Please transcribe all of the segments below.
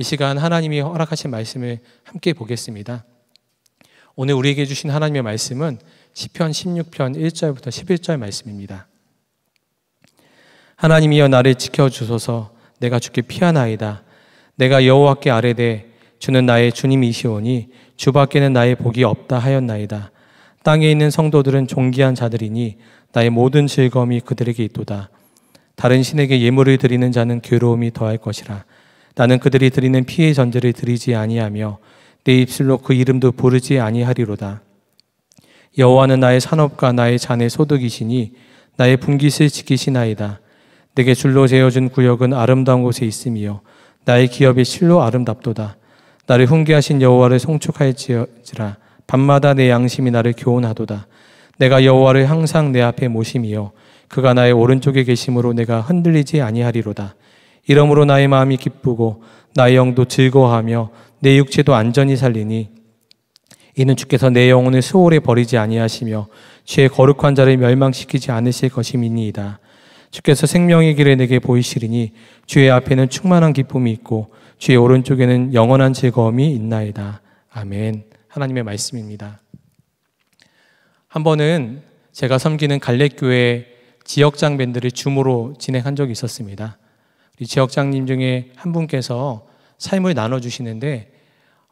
이 시간 하나님이 허락하신 말씀을 함께 보겠습니다. 오늘 우리에게 주신 하나님의 말씀은 시편 16편 1절부터 11절 말씀입니다. 하나님이여 나를 지켜 주소서 내가 주께 피하나이다. 내가 여호와께 아뢰되 주는 나의 주님이시오니 주밖에는 나의 복이 없다 하였나이다. 땅에 있는 성도들은 존귀한 자들이니 나의 모든 즐거움이 그들에게 있도다. 다른 신에게 예물을 드리는 자는 괴로움이 더할 것이라. 나는 그들이 드리는 피의 전제를 드리지 아니하며 내 입술로 그 이름도 부르지 아니하리로다. 여호와는 나의 산업과 나의 잔의 소득이시니 나의 분깃을 지키시나이다. 내게 줄로 재어준 구역은 아름다운 곳에 있으며 나의 기업이 실로 아름답도다. 나를 훈계하신 여호와를 송축할지라 밤마다 내 양심이 나를 교훈하도다. 내가 여호와를 항상 내 앞에 모심이요 그가 나의 오른쪽에 계심으로 내가 흔들리지 아니하리로다. 이러므로 나의 마음이 기쁘고 나의 영도 즐거워하며 내 육체도 안전히 살리니 이는 주께서 내 영혼을 수월에 버리지 아니하시며 죄의 거룩한 자를 멸망시키지 않으실 것임이니이다. 주께서 생명의 길에 내게 보이시리니 주의 앞에는 충만한 기쁨이 있고 주의 오른쪽에는 영원한 즐거움이 있나이다. 아멘. 하나님의 말씀입니다. 한 번은 제가 섬기는 갈래교회 지역장 밴드를 줌으로 진행한 적이 있었습니다. 우리 지역장님 중에 한 분께서 삶을 나눠주시는데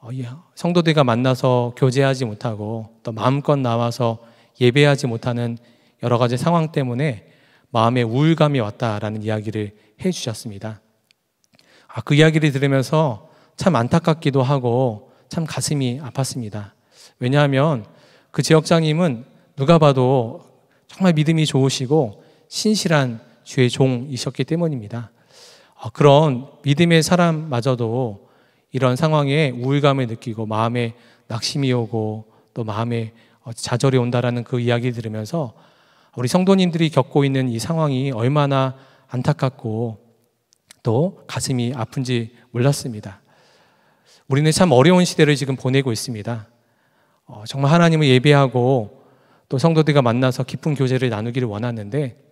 어, 성도들과 만나서 교제하지 못하고 또 마음껏 나와서 예배하지 못하는 여러 가지 상황 때문에 마음에 우울감이 왔다라는 이야기를 해 주셨습니다. 아, 그 이야기를 들으면서 참 안타깝기도 하고 참 가슴이 아팠습니다. 왜냐하면 그 지역장님은 누가 봐도 정말 믿음이 좋으시고 신실한 주의 종이셨기 때문입니다. 아, 그런 믿음의 사람마저도 이런 상황에 우울감을 느끼고 마음에 낙심이 오고 또 마음에 어, 좌절이 온다라는 그 이야기 들으면서 우리 성도님들이 겪고 있는 이 상황이 얼마나 안타깝고 또 가슴이 아픈지 몰랐습니다. 우리는 참 어려운 시대를 지금 보내고 있습니다. 어, 정말 하나님을 예배하고 또 성도들과 만나서 깊은 교제를 나누기를 원하는데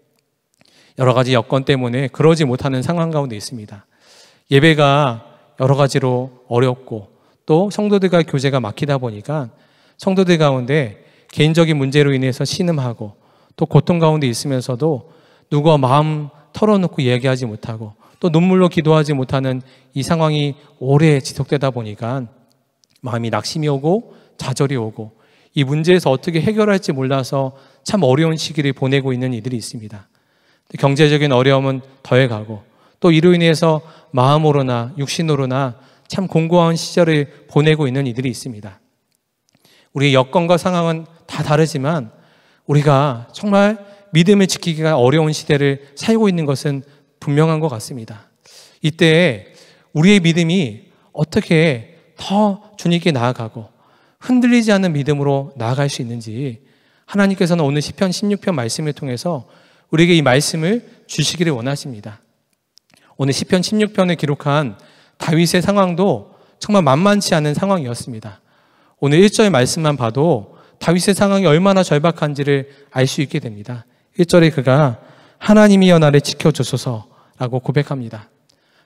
여러 가지 여건 때문에 그러지 못하는 상황 가운데 있습니다. 예배가 여러 가지로 어렵고 또 성도들과 교제가 막히다 보니까 성도들 가운데 개인적인 문제로 인해서 신음하고 또 고통 가운데 있으면서도 누가 마음 털어놓고 얘기하지 못하고 또 눈물로 기도하지 못하는 이 상황이 오래 지속되다 보니까 마음이 낙심이 오고 좌절이 오고 이 문제에서 어떻게 해결할지 몰라서 참 어려운 시기를 보내고 있는 이들이 있습니다. 경제적인 어려움은 더해가고 또 이로 인해서 마음으로나 육신으로나 참 공고한 시절을 보내고 있는 이들이 있습니다. 우리의 여건과 상황은 다 다르지만 우리가 정말 믿음을 지키기가 어려운 시대를 살고 있는 것은 분명한 것 같습니다. 이때 우리의 믿음이 어떻게 더 주님께 나아가고 흔들리지 않는 믿음으로 나아갈 수 있는지 하나님께서는 오늘 시편 16편 말씀을 통해서 우리에게 이 말씀을 주시기를 원하십니다. 오늘 시편 16편에 기록한 다윗의 상황도 정말 만만치 않은 상황이었습니다. 오늘 1절 말씀만 봐도 다윗의 상황이 얼마나 절박한지를 알 수 있게 됩니다. 1절에 그가 하나님이여 나를 지켜주소서라고 고백합니다.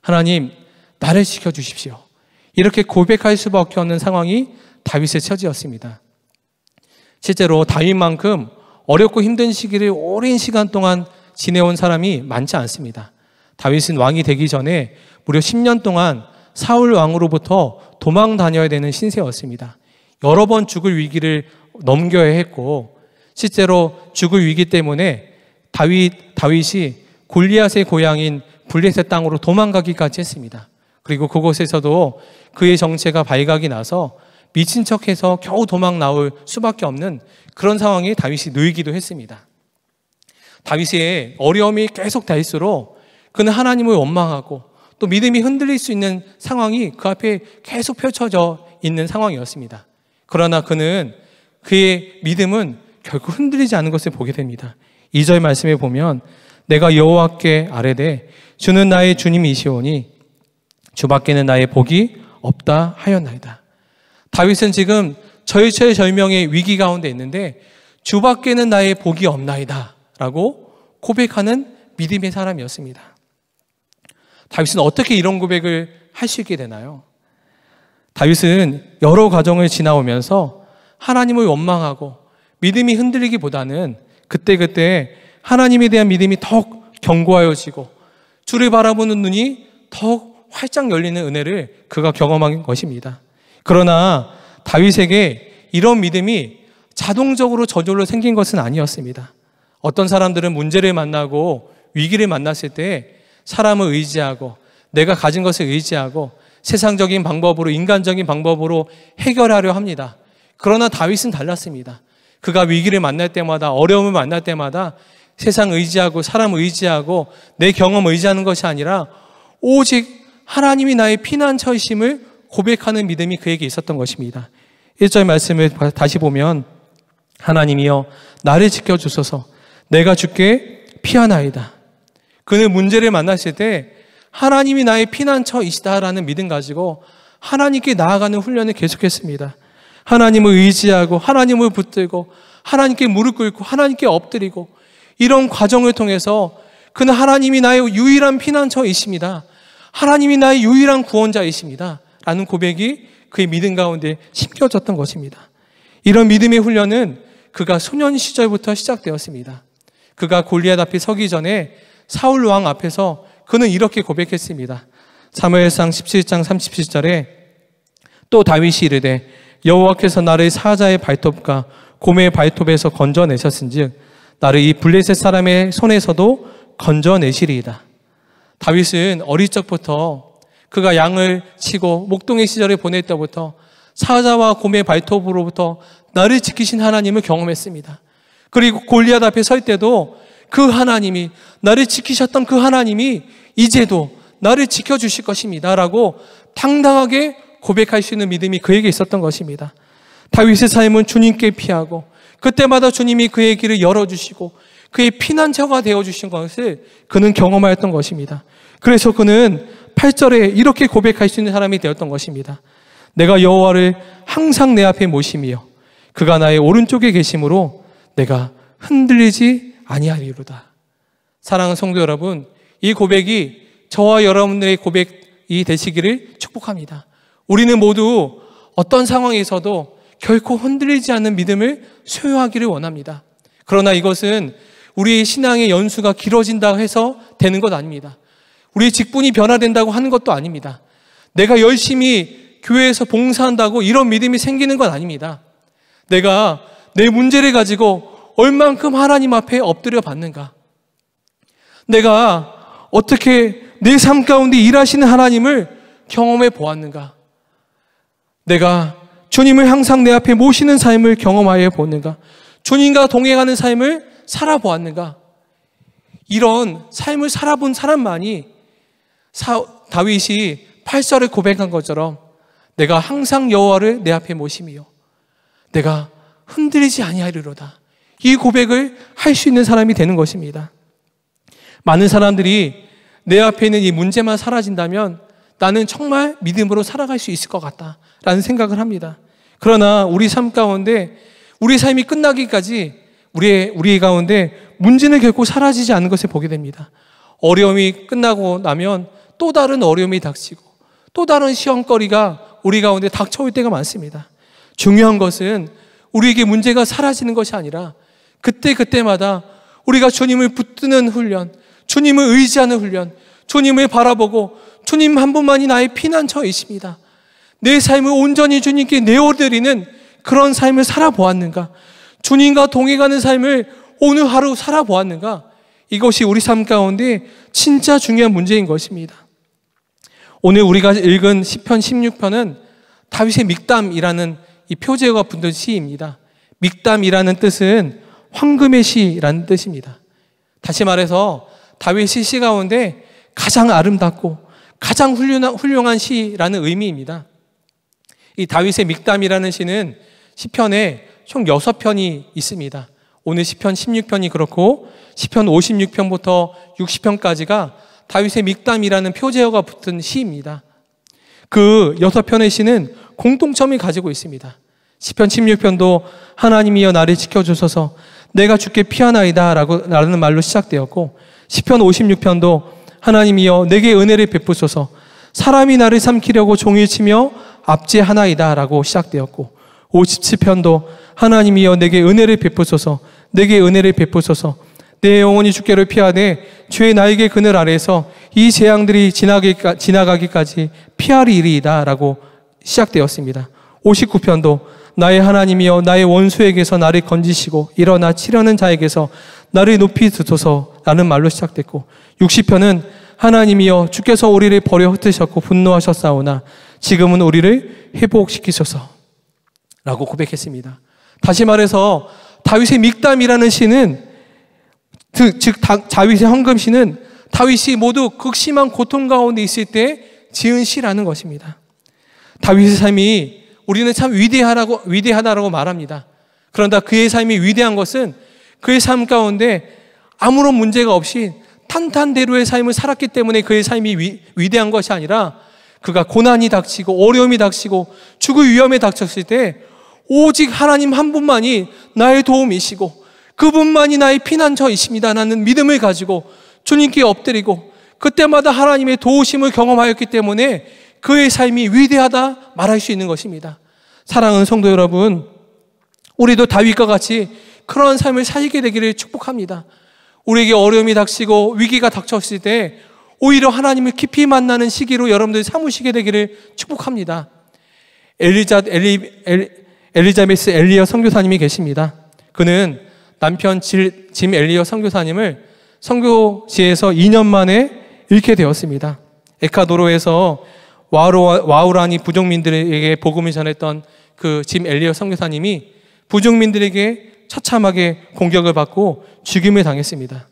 하나님, 나를 지켜주십시오. 이렇게 고백할 수밖에 없는 상황이 다윗의 처지였습니다. 실제로 다윗만큼 어렵고 힘든 시기를 오랜 시간 동안 지내온 사람이 많지 않습니다. 다윗은 왕이 되기 전에 무려 10년 동안 사울 왕으로부터 도망 다녀야 되는 신세였습니다. 여러 번 죽을 위기를 넘겨야 했고 실제로 죽을 위기 때문에 다윗 다윗이 골리앗의 고향인 블레셋 땅으로 도망가기까지 했습니다. 그리고 그곳에서도 그의 정체가 발각이 나서 미친 척해서 겨우 도망 나올 수밖에 없는 그런 상황에 다윗이 놓이기도 했습니다. 다윗의 어려움이 계속 될수록 그는 하나님을 원망하고 또 믿음이 흔들릴 수 있는 상황이 그 앞에 계속 펼쳐져 있는 상황이었습니다. 그러나 그는 그의 믿음은 결국 흔들리지 않는 것을 보게 됩니다. 2절 말씀에 보면 내가 여호와께 아뢰되 주는 나의 주님이시오니 주밖에는 나의 복이 없다 하였나이다. 다윗은 지금 절체 절명의 위기 가운데 있는데 주밖에는 나의 복이 없나이다 라고 고백하는 믿음의 사람이었습니다. 다윗은 어떻게 이런 고백을 할 수 있게 되나요? 다윗은 여러 과정을 지나오면서 하나님을 원망하고 믿음이 흔들리기보다는 그때그때 하나님에 대한 믿음이 더욱 견고하여지고 주를 바라보는 눈이 더욱 활짝 열리는 은혜를 그가 경험한 것입니다. 그러나 다윗에게 이런 믿음이 자동적으로 저절로 생긴 것은 아니었습니다. 어떤 사람들은 문제를 만나고 위기를 만났을 때 사람을 의지하고 내가 가진 것을 의지하고 세상적인 방법으로 인간적인 방법으로 해결하려 합니다. 그러나 다윗은 달랐습니다. 그가 위기를 만날 때마다 어려움을 만날 때마다 세상 의지하고 사람 의지하고 내 경험 의지하는 것이 아니라 오직 하나님이 나의 피난처이심을 고백하는 믿음이 그에게 있었던 것입니다. 1절 말씀을 다시 보면 하나님이여 나를 지켜주소서 내가 죽게 피하나이다. 그는 문제를 만났을 때 하나님이 나의 피난처이시다라는 믿음 가지고 하나님께 나아가는 훈련을 계속했습니다. 하나님을 의지하고 하나님을 붙들고 하나님께 무릎 꿇고 하나님께 엎드리고 이런 과정을 통해서 그는 하나님이 나의 유일한 피난처이십니다. 하나님이 나의 유일한 구원자이십니다. 라는 고백이 그의 믿음 가운데 심겨졌던 것입니다. 이런 믿음의 훈련은 그가 소년 시절부터 시작되었습니다. 그가 골리앗 앞에 서기 전에 사울 왕 앞에서 그는 이렇게 고백했습니다. 사무엘상 17장 37절에 또 다윗이 이르되 여호와께서 나를 사자의 발톱과 곰의 발톱에서 건져내셨은즉 나를 이 블레셋 사람의 손에서도 건져내시리이다. 다윗은 어릴 적부터 그가 양을 치고 목동의 시절에 보낼 때부터 사자와 곰의 발톱으로부터 나를 지키신 하나님을 경험했습니다. 그리고 골리앗 앞에 설 때도 그 하나님이 나를 지키셨던 그 하나님이 이제도 나를 지켜 주실 것입니다. 라고 당당하게 고백할 수 있는 믿음이 그에게 있었던 것입니다. 다윗의 삶은 주님께 피하고 그때마다 주님이 그의 길을 열어 주시고 그의 피난처가 되어 주신 것을 그는 경험하였던 것입니다. 그래서 그는 8절에 이렇게 고백할 수 있는 사람이 되었던 것입니다. 내가 여호와를 항상 내 앞에 모심이요 그가 나의 오른쪽에 계심으로 내가 흔들리지 아니하리로다. 사랑하는 성도 여러분, 이 고백이 저와 여러분들의 고백이 되시기를 축복합니다. 우리는 모두 어떤 상황에서도 결코 흔들리지 않는 믿음을 소유하기를 원합니다. 그러나 이것은 우리의 신앙의 연수가 길어진다 해서 되는 것 아닙니다. 우리의 직분이 변화된다고 하는 것도 아닙니다. 내가 열심히 교회에서 봉사한다고 이런 믿음이 생기는 건 아닙니다. 내가 내 문제를 가지고 얼만큼 하나님 앞에 엎드려 받는가? 내가 어떻게 내 삶 가운데 일하시는 하나님을 경험해 보았는가? 내가 주님을 항상 내 앞에 모시는 삶을 경험하여 보는가? 주님과 동행하는 삶을 살아보았는가? 이런 삶을 살아본 사람만이 사, 다윗이 8절을 고백한 것처럼 내가 항상 여호와를 내 앞에 모심이요. 내가 흔들리지 아니하리로다. 이 고백을 할 수 있는 사람이 되는 것입니다. 많은 사람들이 내 앞에 있는 이 문제만 사라진다면 나는 정말 믿음으로 살아갈 수 있을 것 같다. 라는 생각을 합니다. 그러나 우리 삶 가운데 우리 삶이 끝나기까지 우리의, 우리 가운데 문제는 결코 사라지지 않는 것을 보게 됩니다. 어려움이 끝나고 나면 또 다른 어려움이 닥치고 또 다른 시험거리가 우리 가운데 닥쳐올 때가 많습니다. 중요한 것은 우리에게 문제가 사라지는 것이 아니라 그때 그때마다 우리가 주님을 붙드는 훈련, 주님을 의지하는 훈련, 주님을 바라보고 주님 한 분만이 나의 피난처이십니다. 내 삶을 온전히 주님께 내어드리는 그런 삶을 살아보았는가? 주님과 동행하는 삶을 오늘 하루 살아보았는가? 이것이 우리 삶 가운데 진짜 중요한 문제인 것입니다. 오늘 우리가 읽은 시편 16편은 다윗의 믹담이라는 이 표제어가 붙은 시입니다. 믹담이라는 뜻은 황금의 시라는 뜻입니다. 다시 말해서 다윗의 시 가운데 가장 아름답고 가장 훌륭한, 훌륭한 시라는 의미입니다. 이 다윗의 믹담이라는 시는 시편에 총 6편이 있습니다. 오늘 시편 16편이 그렇고 시편 56편부터 60편까지가 다윗의 믹담이라는 표제어가 붙은 시입니다. 그 6편의 시는 공통점이 가지고 있습니다. 시편 16편도 하나님이여 나를 지켜주소서 내가 죽게 피하나이다 라고 말로 시작되었고 시편 56편도 하나님이여 내게 은혜를 베푸소서 사람이 나를 삼키려고 종일 치며 압제하나이다 라고 시작되었고 57편도 하나님이여 내게 은혜를 베푸소서 내게 은혜를 베푸소서 내 영혼이 주께를 피하되 주의 나에게 그늘 아래서 이 재앙들이 지나가기까지 피할 일이다 라고 시작되었습니다. 59편도 나의 하나님이여 나의 원수에게서 나를 건지시고 일어나 치려는 자에게서 나를 높이 드소서 라는 말로 시작됐고 60편은 하나님이여 주께서 우리를 버려 흩으셨고 분노하셨사오나 지금은 우리를 회복시키소서 라고 고백했습니다. 다시 말해서 다윗의 믹담이라는 시는 즉 다윗의 헌금시는 다윗이 모두 극심한 고통 가운데 있을 때 지은 시라는 것입니다. 다윗의 삶이 우리는 참 위대하라고 위대하다라고 말합니다. 그런다 그의 삶이 위대한 것은 그의 삶 가운데 아무런 문제가 없이 탄탄대로의 삶을 살았기 때문에 그의 삶이 위, 위대한 것이 아니라 그가 고난이 닥치고 어려움이 닥치고 죽을 위험에 닥쳤을 때 오직 하나님 한 분만이 나의 도움이시고 그분만이 나의 피난처이십니다. 라는 믿음을 가지고 주님께 엎드리고 그때마다 하나님의 도우심을 경험하였기 때문에 그의 삶이 위대하다 말할 수 있는 것입니다. 사랑하는 성도 여러분, 우리도 다윗과 같이 그러한 삶을 살게 되기를 축복합니다. 우리에게 어려움이 닥치고 위기가 닥쳤을 때 오히려 하나님을 깊이 만나는 시기로 여러분들 삼으시게 되기를 축복합니다. 엘리자, 엘리, 엘, 엘리자베스 엘리어 선교사님이 계십니다. 그는 남편 질, 짐 엘리어 선교사님을 선교지에서 2년 만에 잃게 되었습니다. 에카도로에서 와우라니 부족민들에게 복음을 전했던 그 짐 엘리어 선교사님이 부족민들에게 처참하게 공격을 받고 죽임을 당했습니다.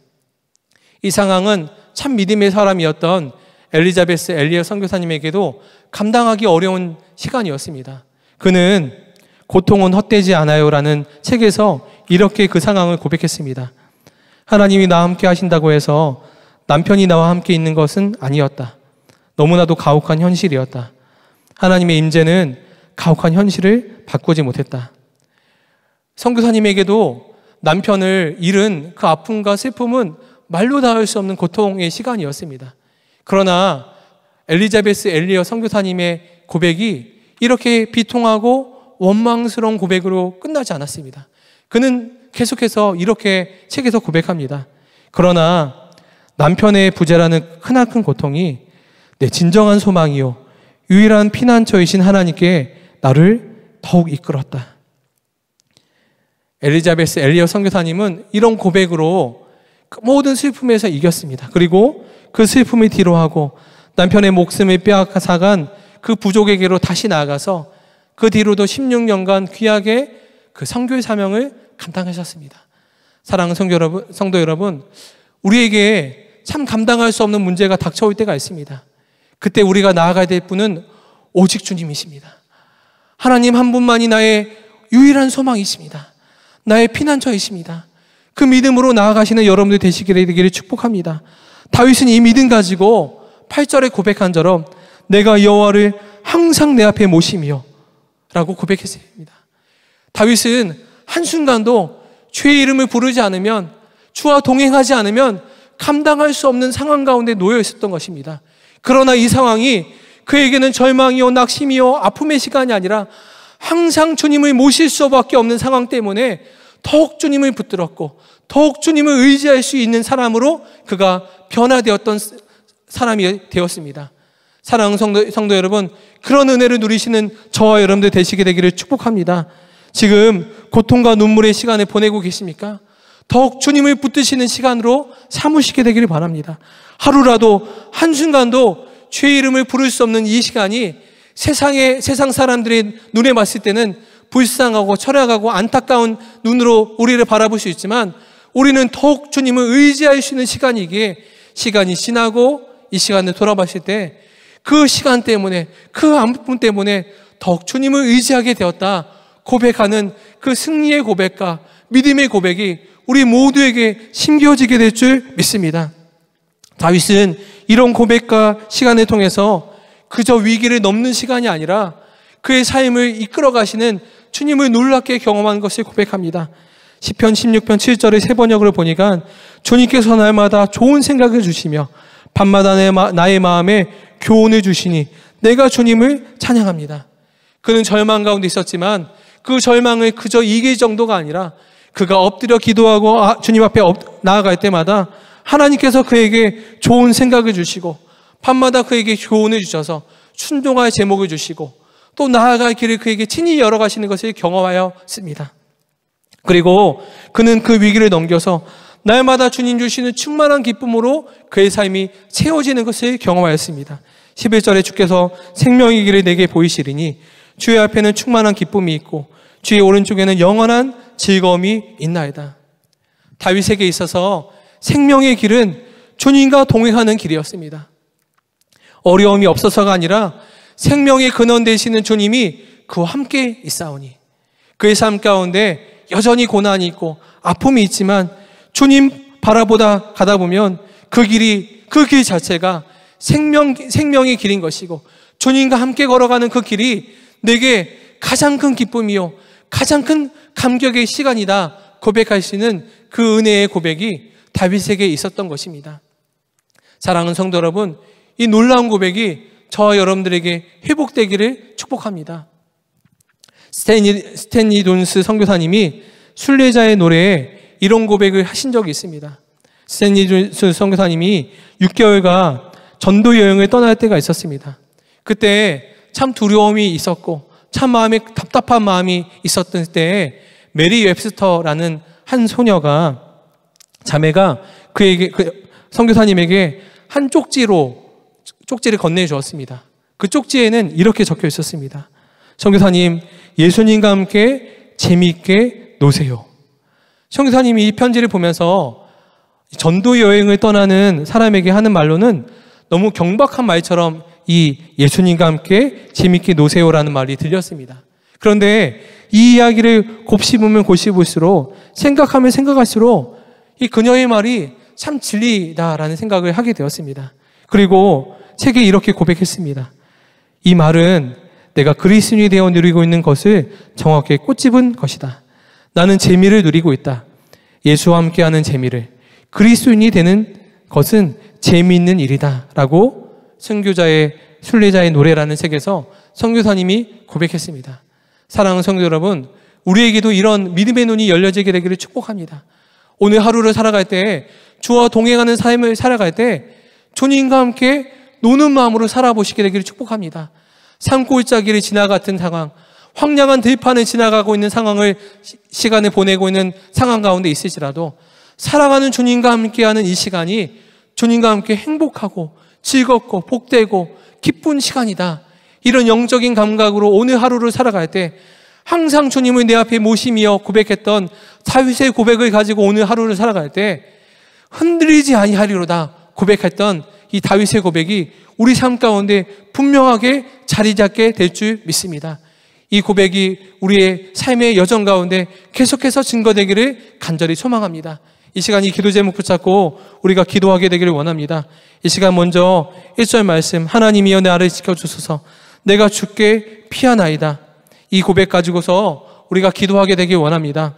이 상황은 참 믿음의 사람이었던 엘리자베스 엘리어 선교사님에게도 감당하기 어려운 시간이었습니다. 그는 고통은 헛되지 않아요라는 책에서 이렇게 그 상황을 고백했습니다. 하나님이 나와 함께 하신다고 해서 남편이 나와 함께 있는 것은 아니었다. 너무나도 가혹한 현실이었다. 하나님의 임재는 가혹한 현실을 바꾸지 못했다. 성교사님에게도 남편을 잃은 그 아픔과 슬픔은 말로 닿을 수 없는 고통의 시간이었습니다. 그러나 엘리자베스 엘리어 성교사님의 고백이 이렇게 비통하고 원망스러운 고백으로 끝나지 않았습니다. 그는 계속해서 이렇게 책에서 고백합니다. 그러나 남편의 부재라는 크나큰 고통이 내 진정한 소망이요. 유일한 피난처이신 하나님께 나를 더욱 이끌었다. 엘리자베스 엘리어 선교사님은 이런 고백으로 그 모든 슬픔에서 이겼습니다. 그리고 그 슬픔을 뒤로하고 남편의 목숨을 빼앗아간 그 부족에게로 다시 나아가서 그 뒤로도 16년간 귀하게 그 성교의 사명을 감당하셨습니다. 사랑하는 성도 여러분, 성도 여러분, 우리에게 참 감당할 수 없는 문제가 닥쳐올 때가 있습니다. 그때 우리가 나아가야 될 분은 오직 주님이십니다. 하나님 한 분만이 나의 유일한 소망이십니다. 나의 피난처이십니다. 그 믿음으로 나아가시는 여러분들 되시기를 축복합니다. 다윗은 이 믿음 가지고 8절에 고백한 처럼 내가 여호와를 항상 내 앞에 모시며 라고 고백했습니다. 다윗은 한순간도 주의 이름을 부르지 않으면 주와 동행하지 않으면 감당할 수 없는 상황 가운데 놓여 있었던 것입니다. 그러나 이 상황이 그에게는 절망이요, 낙심이요, 아픔의 시간이 아니라 항상 주님을 모실 수밖에 없는 상황 때문에 더욱 주님을 붙들었고 더욱 주님을 의지할 수 있는 사람으로 그가 변화되었던 사람이 되었습니다. 사랑하는 성도, 성도 여러분, 그런 은혜를 누리시는 저와 여러분들 되시게 되기를 축복합니다. 지금 고통과 눈물의 시간을 보내고 계십니까? 더욱 주님을 붙드시는 시간으로 삼으시게 되기를 바랍니다. 하루라도, 한순간도 주의 이름을 부를 수 없는 이 시간이 세상의, 세상 사람들의 눈에 봤을 때는 불쌍하고 철학하고 안타까운 눈으로 우리를 바라볼 수 있지만 우리는 더욱 주님을 의지할 수 있는 시간이기에 시간이 지나고 이 시간을 돌아봤을 때 그 시간 때문에 그 아픔 때문에 더욱 주님을 의지하게 되었다 고백하는 그 승리의 고백과 믿음의 고백이 우리 모두에게 심겨지게 될 줄 믿습니다. 다윗은 이런 고백과 시간을 통해서 그저 위기를 넘는 시간이 아니라 그의 삶을 이끌어 가시는 주님을 놀랍게 경험한 것을 고백합니다. 10편 16편 7절의 세 번역을 보니까 주님께서 날마다 좋은 생각을 주시며 밤마다 나의 마음에 교훈을 주시니 내가 주님을 찬양합니다. 그는 절망 가운데 있었지만 그 절망을 그저 이길 정도가 아니라 그가 엎드려 기도하고 아, 주님 앞에 나아갈 때마다 하나님께서 그에게 좋은 생각을 주시고 밤마다 그에게 교훈을 주셔서 순종할 제목을 주시고 또 나아갈 길을 그에게 친히 열어가시는 것을 경험하였습니다. 그리고 그는 그 위기를 넘겨서 날마다 주님 주시는 충만한 기쁨으로 그의 삶이 채워지는 것을 경험하였습니다. 11절에 주께서 생명의 길을 내게 보이시리니 주의 앞에는 충만한 기쁨이 있고 주의 오른쪽에는 영원한 즐거움이 있나이다. 다윗에게 있어서 생명의 길은 주님과 동행하는 길이었습니다. 어려움이 없어서가 아니라 생명의 근원 되시는 주님이 그와 함께 있사오니 그의 삶 가운데 여전히 고난이 있고 아픔이 있지만 주님 바라보다 가다 보면 그 길이 그 길 자체가 생명 생명의 길인 것이고 주님과 함께 걸어가는 그 길이 내게 가장 큰 기쁨이요 가장 큰 감격의 시간이다 고백할 수 있는 그 은혜의 고백이 다윗에게 있었던 것입니다. 사랑하는 성도 여러분, 이 놀라운 고백이 저와 여러분들에게 회복되기를 축복합니다. 스탠리, 스탠리 존스 선교사님이 순례자의 노래에 이런 고백을 하신 적이 있습니다. 스탠리 존스 선교사님이 6개월간 전도 여행을 떠날 때가 있었습니다. 그때 참 두려움이 있었고 참 마음에 답답한 마음이 있었던 때에 메리 웹스터라는 한 소녀가 자매가 그에게 그 선교사님에게 한 쪽지로 쪽지를 건네 주었습니다. 그 쪽지에는 이렇게 적혀 있었습니다. 선교사님, 예수님과 함께 재미있게 노세요. 선교사님이 이 편지를 보면서 전도 여행을 떠나는 사람에게 하는 말로는 너무 경박한 말처럼 이 예수님과 함께 재미있게 노세요라는 말이 들렸습니다. 그런데 이 이야기를 곱씹으면 곱씹을수록 생각하면 생각할수록 이 그녀의 말이 참 진리다라는 생각을 하게 되었습니다. 그리고 책에 이렇게 고백했습니다. 이 말은 내가 그리스인이 되어 누리고 있는 것을 정확히 꽃집은 것이다. 나는 재미를 누리고 있다. 예수와 함께하는 재미를 그리스인이 되는 것은 재미있는 일이다. 라고 선교자의 순례자의 노래라는 책에서 선교사님이 고백했습니다. 사랑하는 성도 여러분, 우리에게도 이런 믿음의 눈이 열려지게 되기를 축복합니다. 오늘 하루를 살아갈 때 주와 동행하는 삶을 살아갈 때 주님과 함께 노는 마음으로 살아보시게 되기를 축복합니다. 산골짜기를 지나갔던 상황, 황량한 들판을 지나가고 있는 상황을 시간을 보내고 있는 상황 가운데 있을지라도 사랑하는 주님과 함께하는 이 시간이 주님과 함께 행복하고 즐겁고 복되고 기쁜 시간이다. 이런 영적인 감각으로 오늘 하루를 살아갈 때 항상 주님을 내 앞에 모시며 고백했던 다윗의 고백을 가지고 오늘 하루를 살아갈 때 흔들리지 아니하리로다 고백했던 이 다윗의 고백이 우리 삶 가운데 분명하게 자리 잡게 될 줄 믿습니다. 이 고백이 우리의 삶의 여정 가운데 계속해서 증거되기를 간절히 소망합니다. 이 시간 이 기도 제목 붙잡고 우리가 기도하게 되기를 원합니다. 이 시간 먼저 1절 말씀 하나님이여 나를 지켜주소서 내가 죽게 피하나이다. 이 고백 가지고서 우리가 기도하게 되길 원합니다.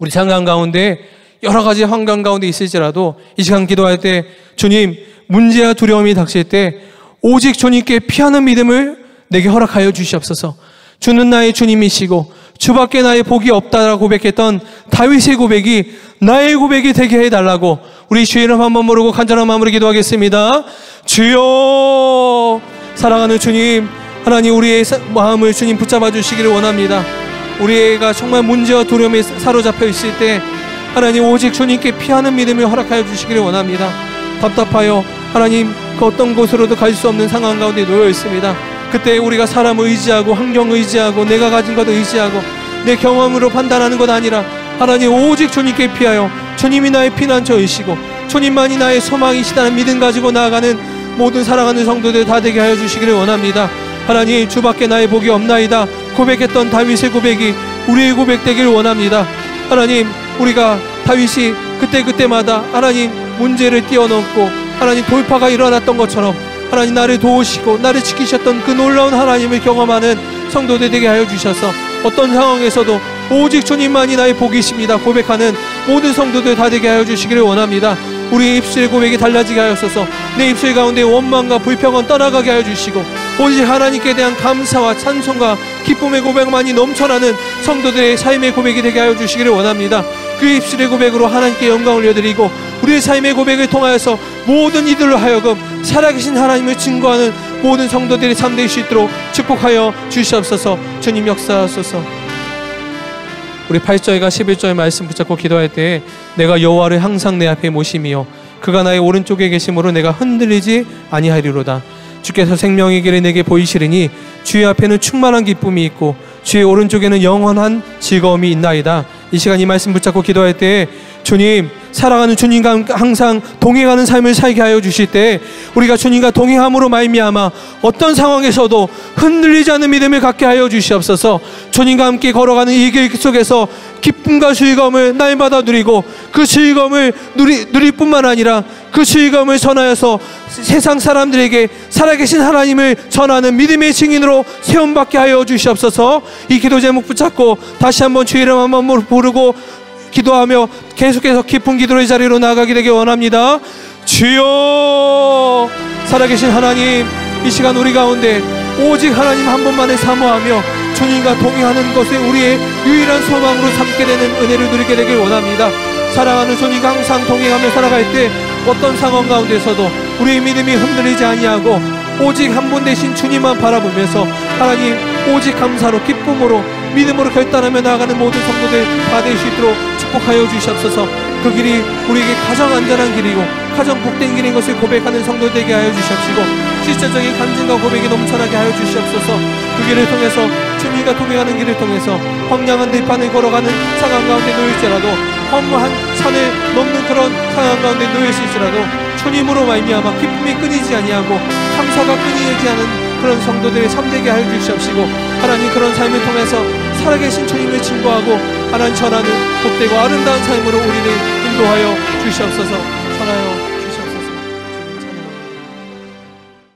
우리 상황 가운데 여러 가지 환경 가운데 있을지라도 이 시간 기도할 때 주님 문제와 두려움이 닥칠 때 오직 주님께 피하는 믿음을 내게 허락하여 주시옵소서. 주는 나의 주님이시고 주밖에 나의 복이 없다라고 고백했던 다윗의 고백이 나의 고백이 되게 해달라고 우리 이름 한번 모르고 간절한 마음으로 기도하겠습니다. 주여 사랑하는 주님 하나님 우리의 마음을 주님 붙잡아 주시기를 원합니다. 우리가 정말 문제와 두려움에 사로잡혀 있을 때 하나님 오직 주님께 피하는 믿음을 허락하여 주시기를 원합니다. 답답하여 하나님 그 어떤 곳으로도 갈 수 없는 상황 가운데 놓여 있습니다. 그때 우리가 사람을 의지하고 환경 의지하고 내가 가진 것을 의지하고 내 경험으로 판단하는 것 아니라 하나님 오직 주님께 피하여 주님이 나의 피난처이시고 주님만이 나의 소망이시다는 믿음 가지고 나아가는 모든 사랑하는 성도들 다 되게 하여 주시기를 원합니다. 하나님 주밖에 나의 복이 없나이다 고백했던 다윗의 고백이 우리의 고백되기를 원합니다. 하나님 우리가 다윗이 그때그때마다 하나님 문제를 뛰어넘고 하나님 돌파가 일어났던 것처럼 하나님 나를 도우시고 나를 지키셨던 그 놀라운 하나님을 경험하는 성도들 되게 하여 주셔서 어떤 상황에서도 오직 주님만이 나의 복이십니다. 고백하는 모든 성도들 다 되게 하여 주시기를 원합니다. 우리의 입술의 고백이 달라지게 하였소서 내 입술 가운데 원망과 불평은 떠나가게 하여 주시고 오직 하나님께 대한 감사와 찬송과 기쁨의 고백만이 넘쳐나는 성도들의 삶의 고백이 되게 하여 주시기를 원합니다. 그 입술의 고백으로 하나님께 영광을 올려드리고 우리의 삶의 고백을 통하여서 모든 이들로 하여금 살아계신 하나님을 증거하는 모든 성도들의 삶될수 있도록 축복하여 주시옵소서. 주님 역사하소서 우리 8절과 11절 말씀 붙잡고 기도할 때 내가 여호와를 항상 내 앞에 모심이요 그가 나의 오른쪽에 계심으로 내가 흔들리지 아니하리로다. 주께서 생명의 길을 내게 보이시리니 주의 앞에는 충만한 기쁨이 있고 주의 오른쪽에는 영원한 즐거움이 있나이다. 이 시간 이 말씀 붙잡고 기도할 때 주님 사랑하는 주님과 항상 동행하는 삶을 살게 하여 주실 때 우리가 주님과 동행함으로 말미암아 어떤 상황에서도 흔들리지 않는 믿음을 갖게 하여 주시옵소서. 주님과 함께 걸어가는 이 길 속에서 기쁨과 즐거움을 날마다 누리고 그 즐거움을 누리, 누릴 뿐만 아니라 그 즐거움을 전하여서 세상 사람들에게 살아계신 하나님을 전하는 믿음의 증인으로 세움받게 하여 주시옵소서. 이 기도 제목 붙잡고 다시 한번 주의 이름 한번 부르고 기도하며 계속해서 깊은 기도의 자리로 나가게 되길 원합니다. 주여 살아계신 하나님 이 시간 우리 가운데 오직 하나님 한 분만을 사모하며 주님과 동행하는 것에 우리의 유일한 소망으로 삼게 되는 은혜를 누리게 되길 원합니다. 사랑하는 주님과 항상 동행하며 살아갈 때 어떤 상황 가운데서도 우리의 믿음이 흔들리지 아니하고 오직 한 분 대신 주님만 바라보면서 하나님 오직 감사로 기쁨으로 믿음으로 결단하며 나아가는 모든 성도들 다 될 수 있도록 축복하여 주시옵소서. 그 길이 우리에게 가장 안전한 길이고 가장 복된 길인 것을 고백하는 성도 되게 하여 주시옵시고 실제적인 간증과 고백이 넘쳐나게 하여 주시옵소서. 그 길을 통해서 주님과 동행하는 길을 통해서 황량한 들판을 걸어가는 상황 가운데 놓일지라도 허무한 산을 넘는 그런 상황 가운데 놓일 수 있으라도 주님으로 말미암아 기쁨이 끊이지 아니하고 감사가 끊이지 않은 그런 성도들의 삶되게 하여 주시옵시고 하나님 그런 삶을 통해서 살아계신 주님을 증거하고 하나님 전하는 복되고 아름다운 삶으로 우리를 인도하여 주시옵소서